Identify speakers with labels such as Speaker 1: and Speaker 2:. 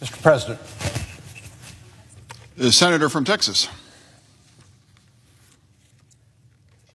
Speaker 1: Mr. President.
Speaker 2: The senator from Texas.